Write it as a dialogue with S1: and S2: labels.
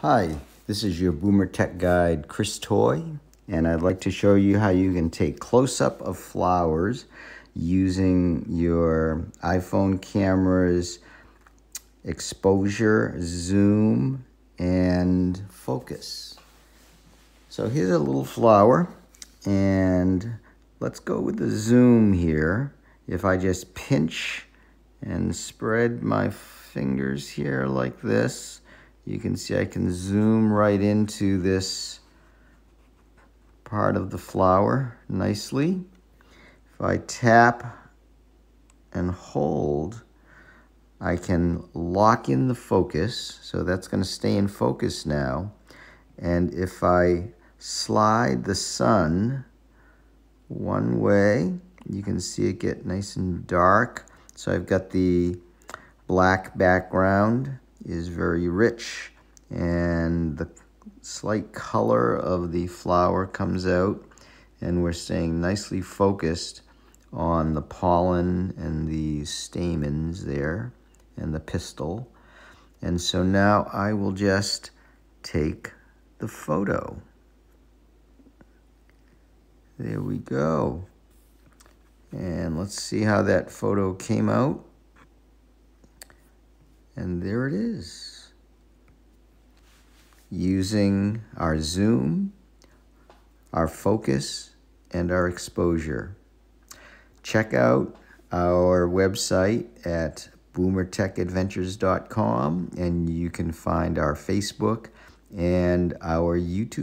S1: Hi, this is your Boomer Tech Guide, Chris Toy, and I'd like to show you how you can take close-up of flowers using your iPhone camera's exposure, zoom, and focus. So here's a little flower, and let's go with the zoom here. If I just pinch and spread my fingers here like this, you can see I can zoom right into this part of the flower nicely. If I tap and hold, I can lock in the focus. So that's going to stay in focus now. And if I slide the sun one way, you can see it get nice and dark. So I've got the black background is very rich and the slight color of the flower comes out and we're staying nicely focused on the pollen and the stamens there and the pistil. And so now I will just take the photo. There we go. And let's see how that photo came out. And there it is. Using our zoom, our focus, and our exposure. Check out our website at boomertechadventures.com and you can find our Facebook and our YouTube.